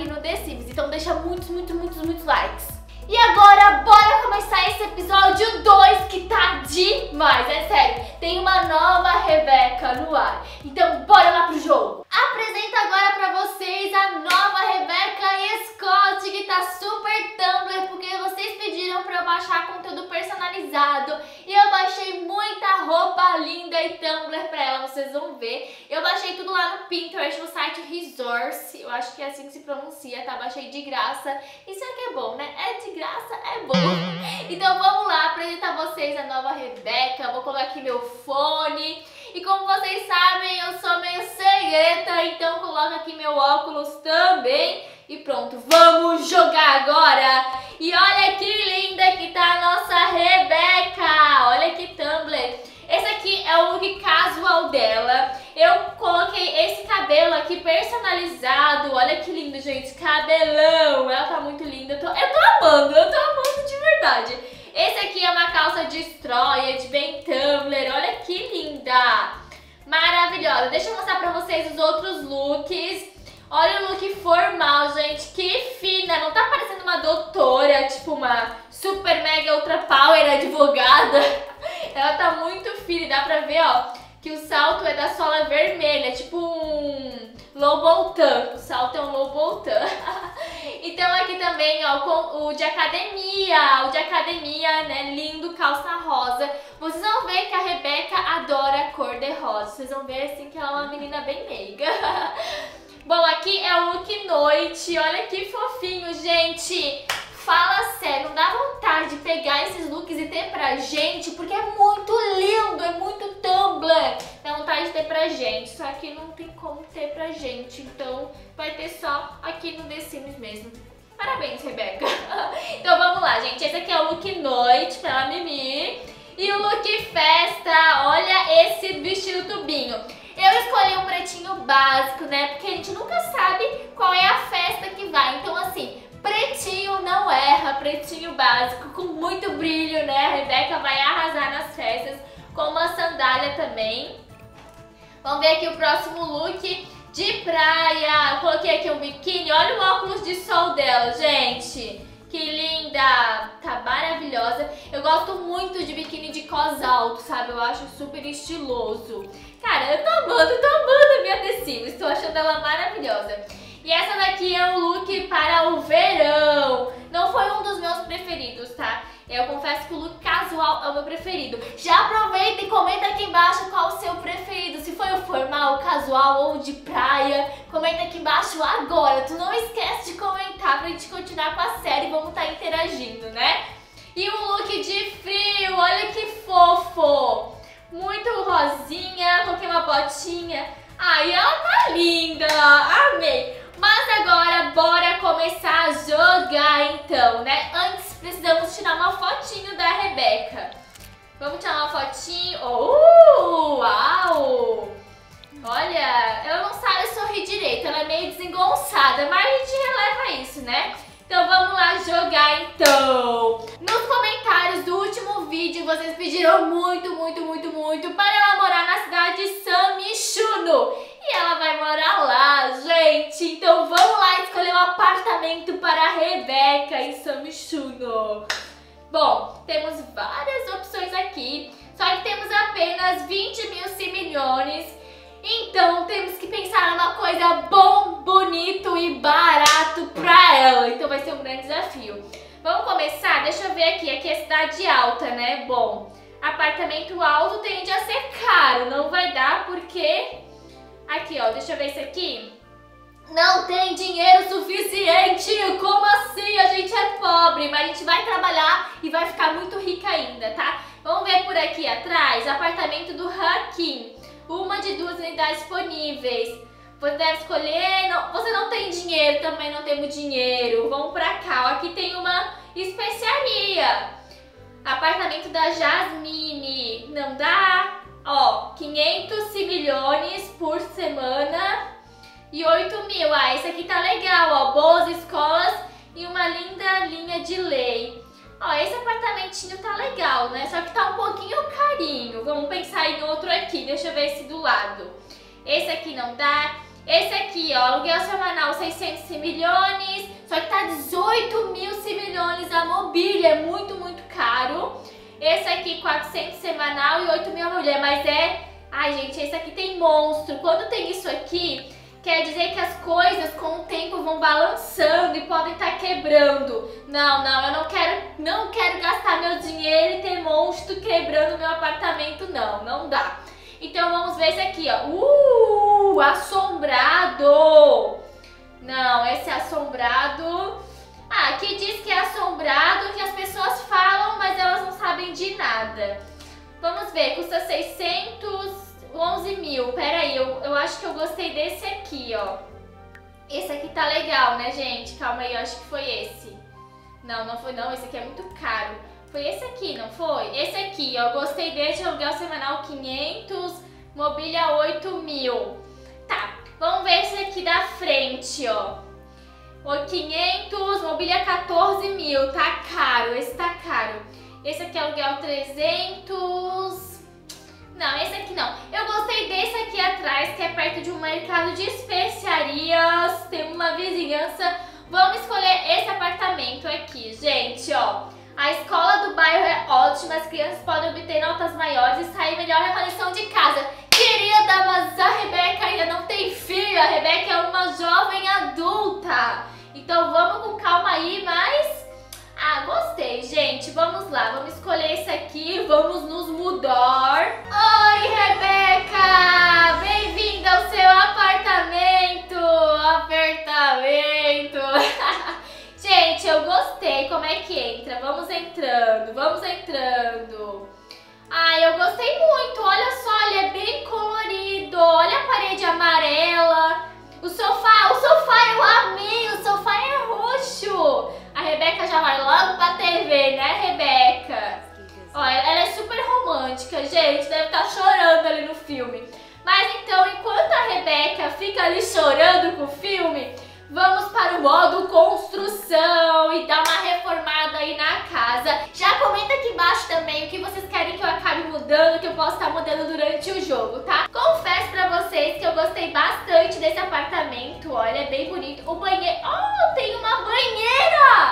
aqui no The Sims. Então deixa muitos, muitos, muitos, muitos likes. E agora, bora começar esse episódio 2 que tá demais, é sério. Tem uma nova Rebeca no ar. Então, bora lá pro jogo. Apresento agora pra vocês a nova Rebeca Scott, que tá super Tumblr, porque vocês pediram pra eu baixar conteúdo personalizado. E eu baixei muita roupa linda e Tumblr pra ela, vocês vão ver. Eu baixei tudo lá no Pinterest, no site Resource. Eu acho que é assim que se pronuncia, tá? Baixei de graça. Isso aqui é bom, né? É de graça, é bom. Então vamos lá apresentar vocês a nova Rebeca. Vou colocar aqui meu fone. E como vocês sabem, eu sou meio cegueta, então coloco aqui meu óculos também. E pronto, vamos jogar agora! E olha que linda que tá a nossa Rebeca! Olha que Tumblr! Esse aqui é o look casual dela. Eu coloquei esse cabelo aqui personalizado. Olha que lindo, gente. Cabelão. Ela tá muito linda. Eu tô, eu tô amando, eu tô amando de verdade. Esse aqui é uma calça de de bem Tumblr. Olha que linda. Maravilhosa. Deixa eu mostrar pra vocês os outros looks. Olha o look formal, gente. Que fina. Não tá parecendo uma doutora, tipo uma super mega ultra power advogada. Ela tá muito fina e dá pra ver, ó, que o salto é da sola vermelha, tipo um low boltan. O salto é um low boltan. então aqui também, ó, com o de academia, o de academia, né, lindo, calça rosa. Vocês vão ver que a Rebeca adora cor de rosa. Vocês vão ver, assim, que ela é uma menina bem meiga. Bom, aqui é o look noite. Olha que fofinho, gente. Fala sério, não dá vontade de pegar esses looks e ter pra gente, porque é muito lindo, é muito Tumblr. Dá vontade de ter pra gente, só que não tem como ter pra gente, então vai ter só aqui no The Sims mesmo. Parabéns, Rebeca. então vamos lá, gente. Esse aqui é o look noite pela Mimi. E o look festa, olha esse vestido tubinho. Eu escolhi um pretinho básico, né? Porque a gente nunca sabe qual é a festa que vai. Então, assim, pretinho não erra, pretinho básico, com muito brilho, né? A Rebeca vai arrasar nas festas, com uma sandália também. Vamos ver aqui o próximo look de praia. Eu coloquei aqui um biquíni. Olha o óculos de sol dela, gente. Que linda! Tá maravilhosa. Eu gosto muito de biquíni de cos alto, sabe? Eu acho super estiloso. Cara, eu tô amando, tô amando a minha Sims. Estou achando ela maravilhosa. E essa daqui é o look para o verão. Não foi um dos meus preferidos, tá? Eu confesso que o look casual é o meu preferido. Já aproveita e comenta aqui embaixo qual o seu preferido. Se foi o formal, casual ou de praia. Comenta aqui embaixo agora. Tu não esquece de comentar pra gente continuar com a série vamos estar tá interagindo, né? E o look de frio, olha que fofo! Muito rosinha, coloquei uma botinha. Ai, ela tá linda! Amei! Mas agora, bora começar a jogar então, né? Antes, precisamos tirar uma fotinho da Rebeca. Vamos tirar uma fotinho. Oh, uau! Olha, ela não sabe sorrir direito, ela é meio desengonçada, mas a gente releva isso, né? Então vamos lá jogar então. Nos comentários do último vídeo, vocês pediram muito, muito, muito, muito para ela morar na cidade de San Michuno. E ela vai morar lá, gente. Então vamos lá escolher um apartamento para a Rebeca em San Michuno. Bom, temos várias opções aqui, só que temos apenas 20 mil similhões então temos que pensar numa coisa bom, bonito e barato pra ela. Então vai ser um grande desafio. Vamos começar? Deixa eu ver aqui. Aqui é cidade alta, né? Bom, apartamento alto tende a ser caro. Não vai dar porque... Aqui, ó. Deixa eu ver esse aqui. Não tem dinheiro suficiente! Como assim? A gente é pobre, mas a gente vai trabalhar e vai ficar muito rica ainda, tá? Vamos ver por aqui atrás, apartamento do Hakim uma de duas unidades disponíveis. Você deve escolher, não, você não tem dinheiro, também não temos dinheiro. Vamos pra cá, aqui tem uma especiaria. Apartamento da Jasmine, não dá? Ó, 500 milhões por semana e 8 mil. Ah, esse aqui tá legal, ó, boas escolas e uma linda linha de lei. Ó, esse apartamentinho tá legal, né? Só que tá um pouquinho carinho. Vamos pensar em outro aqui. Deixa eu ver esse do lado. Esse aqui não dá. Esse aqui, ó, aluguel semanal 600 milhões. Só que tá 18 mil milhões a mobília. É muito, muito caro. Esse aqui 400 semanal e 8 mil a mulher. Mas é... Ai, gente, esse aqui tem monstro. Quando tem isso aqui quer dizer que as coisas com o tempo vão balançando e podem estar tá quebrando. Não, não, eu não quero, não quero gastar meu dinheiro e ter monstro quebrando meu apartamento, não, não dá. Então vamos ver esse aqui, ó. Uh, assombrado. Assombrado. Ah, aqui diz que é assombrado, que as pessoas falam, mas elas não sabem de nada. Vamos ver, custa 600 11 mil. Pera aí, eu, eu acho que eu gostei desse aqui, ó. Esse aqui tá legal, né, gente? Calma aí, eu acho que foi esse. Não, não foi não, esse aqui é muito caro. Foi esse aqui, não foi? Esse aqui, ó, gostei desse, aluguel semanal 500, mobília 8 mil. Tá, vamos ver esse aqui da frente, ó. O 500, mobília 14 mil, tá caro, esse tá caro. Esse aqui é aluguel 300, não, esse aqui não. Eu gostei desse aqui atrás, que é perto de um mercado de especiarias. Tem uma vizinhança. Vamos escolher esse apartamento aqui, gente, ó. A escola do bairro é ótima, as crianças podem obter notas maiores e sair melhor na lição de casa. Querida, mas a Rebeca ainda não tem filho, a Rebeca é uma jovem adulta. Então vamos com calma aí, mas... Ah, gostei, gente. Vamos lá, vamos escolher esse aqui, vamos nos mudar. Oi, Rebeca! Bem-vinda ao seu amarela. O sofá, o sofá eu amei. O sofá é roxo. A Rebeca já vai logo pra TV, né, Rebeca? Ó, ela é super romântica, gente. Deve estar tá chorando ali no filme. Mas então, enquanto a Rebeca fica ali chorando com o filme, vamos para o modo construção e dar uma reformada aí na casa. Já comenta aqui embaixo também o que vocês querem que eu acabe mudando, que eu possa estar mudando durante o jogo, tá? Confesso pra vocês que eu gostei bastante desse apartamento, olha, é bem bonito. O banheiro... Oh, tem uma banheira!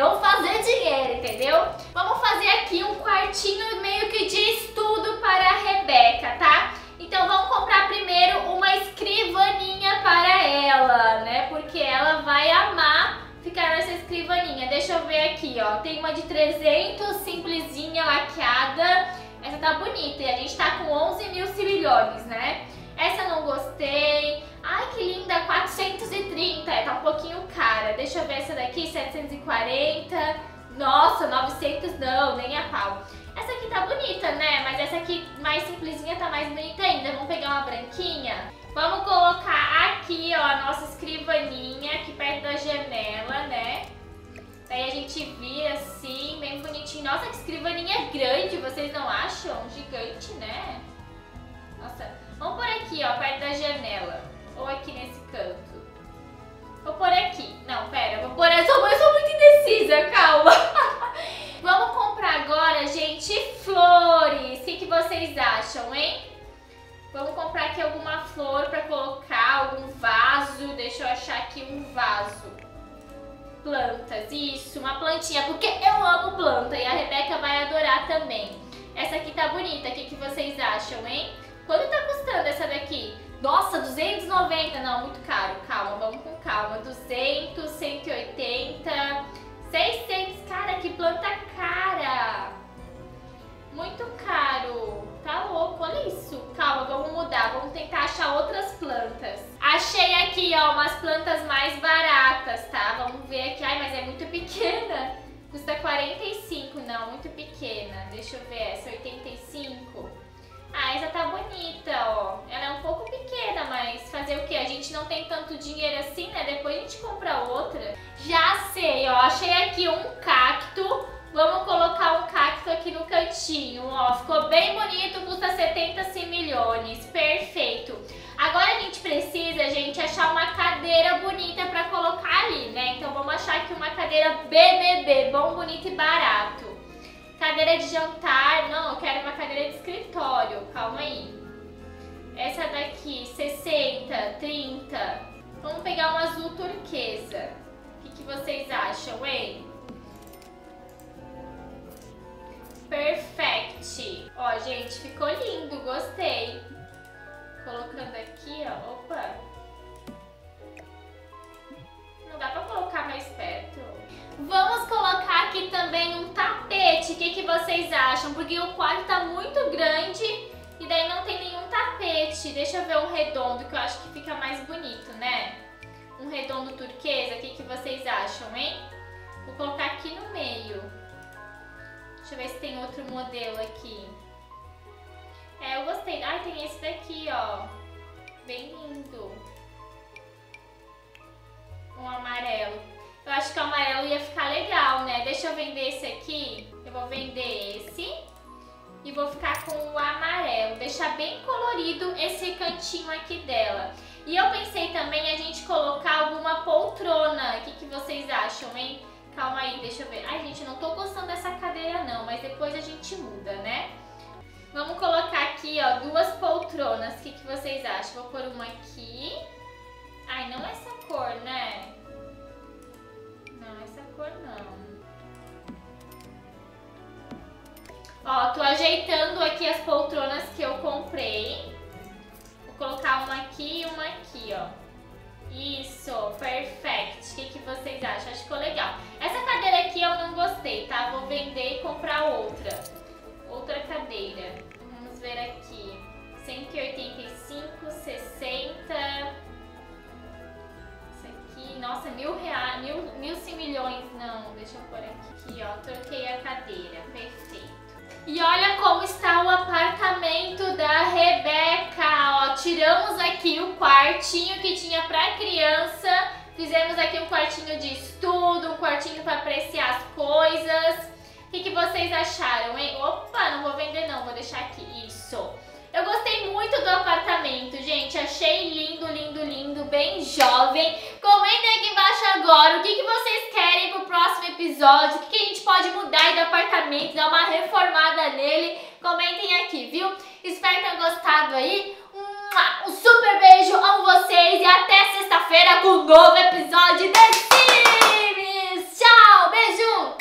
192, vamos fazer dinheiro, entendeu? Vamos fazer aqui um quartinho meio que de estudo para a Rebeca, tá? Então vamos comprar primeiro uma escrivaninha para ela, né? Porque ela vai amar ficar nessa escrivaninha. Deixa eu ver aqui, ó. Tem uma de 300, simplesinha, laqueada. Essa tá bonita e a gente tá com 11 mil cirilhões, né? Essa não gostei. Ai, que linda, Deixa eu ver essa daqui, 740. Nossa, 900 não, nem a pau. Essa aqui tá bonita, né? Mas essa aqui mais simplesinha tá mais bonita ainda. Vamos pegar uma branquinha? Vamos colocar aqui, ó, a nossa escrivaninha aqui perto da janela, né? Daí a gente vira assim, bem bonitinho. Nossa, que escrivaninha grande, vocês não acham? Gigante, né? Nossa, vamos por aqui, ó, perto da janela. Ou aqui nesse canto. Vou por aqui. Não, pera, vou por... Eu sou, eu sou muito indecisa, calma. vamos comprar agora, gente, flores. O que, que vocês acham, hein? Vamos comprar aqui alguma flor pra colocar, algum vaso. Deixa eu achar aqui um vaso. Plantas, isso, uma plantinha, porque eu amo planta e a Rebeca vai adorar também. Essa aqui tá bonita, o que, que vocês acham, hein? Quanto tá custando essa daqui? Nossa, 290, não, muito caro. Calma, vamos com calma. 200, 180, 600, cara, que planta cara. Muito caro. Tá louco, olha isso. Calma, vamos mudar. Vamos tentar achar outras plantas. Achei aqui, ó, umas plantas mais baratas, tá? Vamos ver aqui. Ai, mas é muito pequena. Custa 45. Não, muito pequena. Deixa eu ver essa, 85. Ah, essa tá bonita, ó. Ela é um pouco pequena, mas fazer o que? A gente não tem tanto dinheiro assim, né? Depois a gente compra outra. Já sei, ó. Achei aqui um cacto. Vamos colocar um cacto aqui no cantinho, ó. Ficou bem bonito, custa 70 milhões. Perfeito. Agora a gente precisa, gente, achar uma cadeira bonita pra colocar ali, né? Então vamos achar aqui uma cadeira BBB, bom, bonito e barato. Cadeira de jantar, não, eu quero uma cadeira de escritório, calma aí. Essa daqui, 60, 30. Vamos pegar um azul turquesa. O que, que vocês acham, hein? Perfect. Ó, gente, ficou lindo, gostei. Colocando aqui, ó, opa. Não dá pra colocar mais perto. Vamos colocar aqui também um tapete, o que, que vocês acham? Porque o quarto tá muito grande e daí não tem nenhum tapete. Deixa eu ver um redondo que eu acho que fica mais bonito, né? Um redondo turquesa, o que, que vocês acham, hein? Vou colocar aqui no meio. Deixa eu ver se tem outro modelo aqui. É, eu gostei. Ai, tem esse daqui, ó. Bem lindo. Um amarelo. Eu acho que o amarelo ia ficar legal, né? Deixa eu vender esse aqui. Eu vou vender esse. E vou ficar com o amarelo. Deixar bem colorido esse cantinho aqui dela. E eu pensei também a gente colocar alguma poltrona. O que, que vocês acham, hein? Calma aí, deixa eu ver. Ai, gente, não tô gostando dessa cadeira não, mas depois a gente muda, né? Vamos colocar aqui, ó, duas poltronas. O que, que vocês acham? Vou pôr uma aqui. Ai, não essa cor, né? Não, essa cor não. Ó, tô ajeitando aqui as poltronas que eu comprei. Vou colocar uma aqui e uma aqui, ó. Isso, perfect. O que, que vocês acham? Acho que ficou legal. Essa cadeira aqui eu não gostei, tá? Vou vender e comprar outra. Outra cadeira. Vamos ver aqui. 185, 60. Nossa, mil reais, mil, mil sim milhões. Não, deixa eu pôr aqui. Aqui, ó, troquei a cadeira. Perfeito. E olha como está o apartamento da Rebeca, ó. Tiramos aqui o quartinho que tinha pra criança. Fizemos aqui um quartinho de estudo, um quartinho para apreciar as coisas. O que, que vocês acharam, hein? Opa, não vou vender não, vou deixar aqui. Isso. Eu gostei muito do apartamento, gente. Achei lindo, lindo, lindo, bem jovem agora o que, que vocês querem pro próximo episódio, o que, que a gente pode mudar aí do apartamento, dar uma reformada nele. Comentem aqui, viu? Espero que tenham gostado aí. Um super beijo, amo vocês e até sexta-feira com um novo episódio de Sims. Tchau, beijo!